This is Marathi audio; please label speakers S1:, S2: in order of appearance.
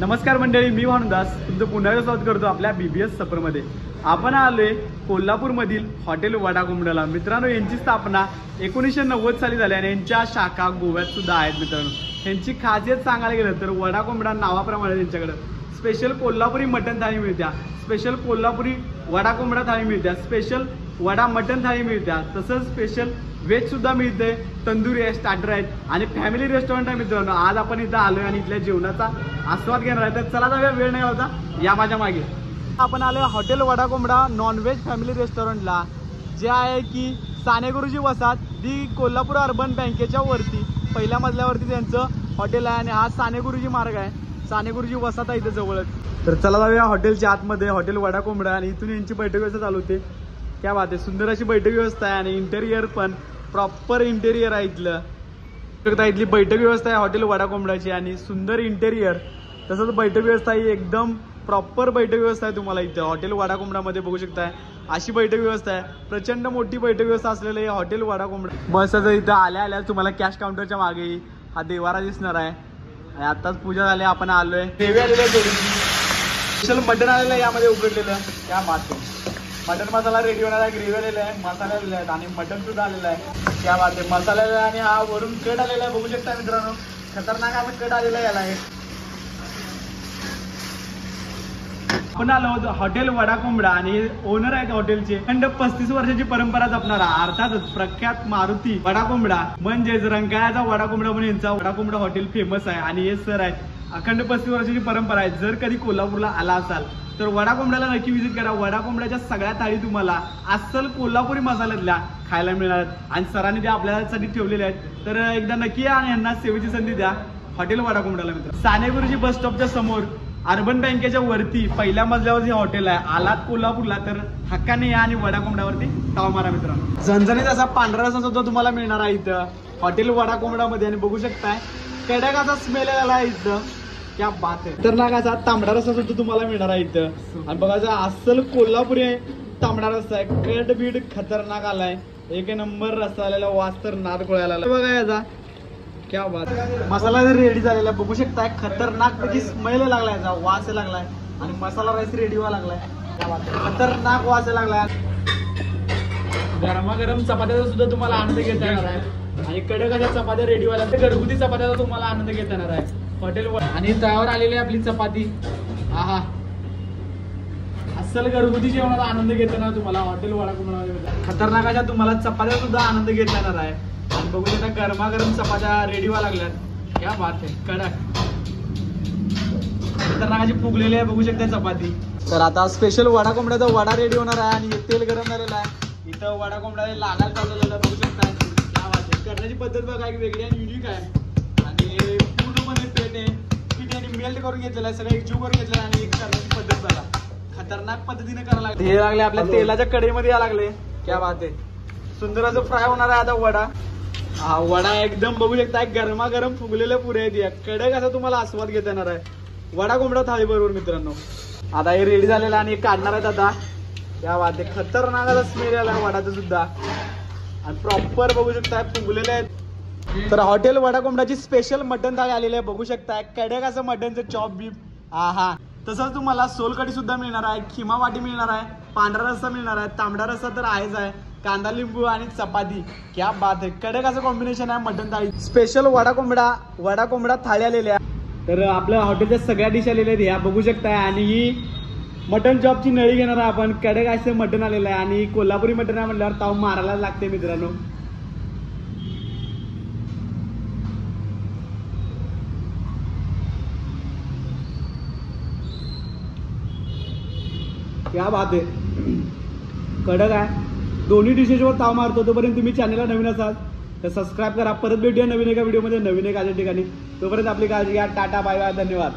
S1: नमस्कार मंडळी मी भानुदास तुमचं पुन्हा एकदा स्वागत करतो आपल्या बी बी एस सफरमध्ये. आपण आलोय कोल्हापूरमधील हॉटेल वडा कोंबड्याला मित्रांनो यांची स्थापना एकोणीसशे नव्वद साली झाली आणि यांच्या शाखा गोव्यात सुद्धा आहेत मित्रांनो. यांची खासियत सांगायला गेलं तर वडा कोंबडा नावाप्रमाणे त्यांच्याकडं. स्पेशल कोल्हापुरी मटण थाळी मिळत्या. स्पेशल कोल्हापुरी वडा कोंबडा थाळी मिळत्या. स्पेशल वडा मटण थाळी मिळत्या. तसंच स्पेशल व्हेज सुद्धा मिळते तंदुरी आहे स्टार्टर आहेत. आणि फॅमिली रेस्टॉरंट आहे मित्रांनो आज आपण इथं आलोय आणि इथल्या जेवणाचा आस्वाद घेणार आहे. तर चला जाऊया वेळ नाही होता. या माझ्या मागे. आपण आलोय हॉटेल वडा कोंबडा नॉनव्हेज फॅमिली रेस्टॉरंटला जे आहे की साने गुरुजी वसात दी कोल्हापूर अर्बन बँकेच्या वरती. पहिल्या मजल्यावरती त्यांचं हॉटेल आहे आणि हा सानेगुरुजी मार्ग आहे. सानेगुरुजी वसात आहे इथं जवळच. तर चला जाऊया हॉटेलच्या आतमध्ये हॉटेल वडा कोंबडा आणि इथून यांची बैठक व्यवस्था चालू होते. क्या बात आहे सुंदर अशी बैठक व्यवस्था आहे आणि इंटेरियर पण प्रॉपर इंटेरियर आहे इथलं. इथली बैठक व्यवस्था आहे हॉटेल वडा कोंबड्याची आणि सुंदर इंटेरियर तसंच बैठक व्यवस्था ही एकदम प्रॉपर बैठक व्यवस्था आहे तुम्हाला इथं. हॉटेल वडा कोंबड्यामध्ये बघू शकताय अशी बैठक व्यवस्था आहे. प्रचंड मोठी बैठक व्यवस्था असलेलं हे हॉटेल वडा कोंबडा असं इथं आल्या आल्या तुम्हाला कॅश काउंटरच्या मागे हा. देवारा दिसणार आहे. आणि आताच पूजा झाली आपण आलोय. देवी आलेलं स्पेशल मटन आलेलं यामध्ये उघडलेलं त्या मात मटन मसाला रेडी होणार आहे ग्रेव्ही आलेला आहे मसाला आलेले आहे आणि मटन सुद्धा आलेलं आहे. त्या बात आहे मसाला आलेला आणि हा वरून कट आलेला आहे बघू शकता मित्रांनो. खतरनाक असा कट आलेला आहे याला आहे आपण आलो होतो हॉटेल वडा कोंबडा आणि ओनर आहेत हॉटेलचे. अखंड पस्तीस वर्षाची परंपरा जपणारा अर्थातच प्रख्यात मारुती वडा कोंबडा म्हणजेच रंकाळ्याचा वडा कोंबडा म्हणून यांचा वडा कोंबडा हॉटेल फेमस आहे. आणि हे सर आहेत. अखंड पस्तीस वर्षाची परंपरा आहे. जर कधी कोल्हापूरला आला असाल तर वडा कोंबड्याला नक्की व्हिजिट करा. वडा कोंबड्याच्या सगळ्या थाळी तुम्हाला अस्सल कोल्हापुरी मसाल्यातल्या खायला मिळणार आणि सरांनी त्या आपल्यासाठी ठेवलेल्या आहेत तर एकदा नक्की या आणि यांना सेवेची संधी द्या. हॉटेल वडा कोंबड्याला मित्र. सानेगुरुजी बस स्टॉपच्या समोर अर्बन बँकेच्या वरती पहिल्या मजल्यावर जे हॉटेल आहे आलात कोल्हापूरला तर हक्काने या आणि वडा कोंबड्यावरती ताव मारा मित्रांनो झणझणीत असा पांढरा रसा सुद्धा तुम्हाला मिळणार आहे इथं. हॉटेल वडा कोंबड्यामध्ये आणि बघू शकताय कडक स्मेल आला आहे इथं. क्या बात आहे तर असा तांबडा रस्सा सुद्धा तुम्हाला मिळणार आहे इथं. आणि बघायचा अस्सल कोल्हापुरी आहे तांबडा रस्सा आहे. कट बीड खतरनाक आलाय. एक नंबर रस्सा आलेला वास तर नाद आलाय. बघा याचा. क्या बात मसाला रेडी झालेला. बघू शकताय खतरनाक त्याची स्मेल लागलाय याचा वास लागलाय. आणि मसाला राईस रेडी व्हायला लागलाय. क्या बात. खतरनाक वास लागलाय. गरमागरम चपात्याचा सुद्धा तुम्हाला आनंद घेता येणार आहे. आणि कडक अशा चपात्या रेडी व्हायला घरगुती चपात्याचा तुम्हाला आनंद घेता येणार आहे. हॉटेलवर. आणि तळावर आलेली आहे आपली चपाती. आहा. अस्सल घरगुती जेवणाचा आनंद घेताना तुम्हाला. हॉटेल वडा कुणाला खतरनाकाच्या तुम्हाला चपात्या सुद्धा आनंद घेता येणार आहे. आणि बघू शकता गरमागरम चपात्या रेडी व्हायला लागल्यात. या बात आहे. कडक. खतरनाकाची फुगलेली आहे. बघू शकता चपाती. तर आता स्पेशल वडा कोंबड्याचा वडा रेडी होणार आहे. आणि तेल गरम झालेलं आहे. इथं वडा कोंबड्याला लागायला चालू बघू शकता. करण्याची पद्धत बघा. एक वेगळी आणि युनिक आहे. पेट आहे पीठ आणि मेल्ट करून घेतलेलं आहे सगळं एकजीव करून घेतलेलं आणि एक करण्याची पद्धत बघा खतरनाक पद्धतीने करायला लागले. हे लागले आपल्या तेलाच्या कढईमध्ये या लागले. क्या बात आहे. सुंदर असं फ्राय होणार आहे आता वडा. हा वडा एकदम बघू शकता गरमागरम फुगलेले पुरे आहेत या. कडक असा तुम्हाला आस्वाद घेता येणार आहे. वडा कोंबडा थाळी बरोबर मित्रांनो. आता हे रेडी झालेलं आहे आणि हे काढणार आहेत आता. या बात आहे. खतरनाक असा स्मेल आला वडाचा सुद्धा. आणि प्रॉपर बघू शकता फुगलेले आहेत. तर हॉटेल वडाकोंबडाची स्पेशल मटन थाळी आलेली आहे. बघू शकताय कडक असं मटनचं चॉप बीप हा हा तसंच तुम्हाला सोलकडी सुद्धा मिळणार आहे खिमा वाटी मिळणार आहे पांढरा रस्सा मिळणार आहे तांबडा रस्सा तर आहेच आहे कांदा लिंबू आणि चपाती. क्या बात आहे. कडक असं कॉम्बिनेशन आहे मटन थाळी. स्पेशल वडा कोंबडा वडा कोंबडा थाळी आलेल्या तर आपल्या हॉटेलच्या सगळ्या डिश आलेल्या आहेत. ह्या बघू शकताय. आणि ही मटन चॉपची नळी घेणार आहे आपण. कडक असं मटन आलेलं आहे. आणि कोल्हापुरी मटन आहे म्हटल्यावर ताव मारायला लागते मित्रांनो. या बात. आहे कडक आहे. दोन्ही डिशेसवर ताव मारतो तोपर्यंत तुम्ही चॅनलला नवीन असाल तर सबस्क्राईब करा. परत भेटूया नवीन एका व्हिडिओमध्ये नवीन एका ठिकाणी. तोपर्यंत आपली काळजी घ्या. टाटा बाय बाय धन्यवाद.